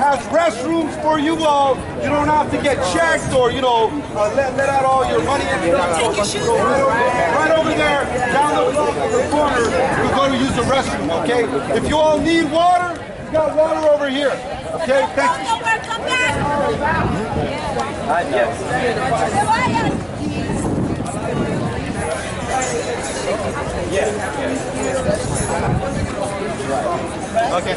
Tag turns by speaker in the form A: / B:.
A: has restrooms for you all. You don't have to get checked or, you know, uh, let, let out all your money and stuff. Go right over, right over there, down the block in the corner, You're going to use the restroom, okay? If you all need water, you got water over here. Okay, thank you.
B: Come back.
C: Uh, yes. Yeah.
A: Okay.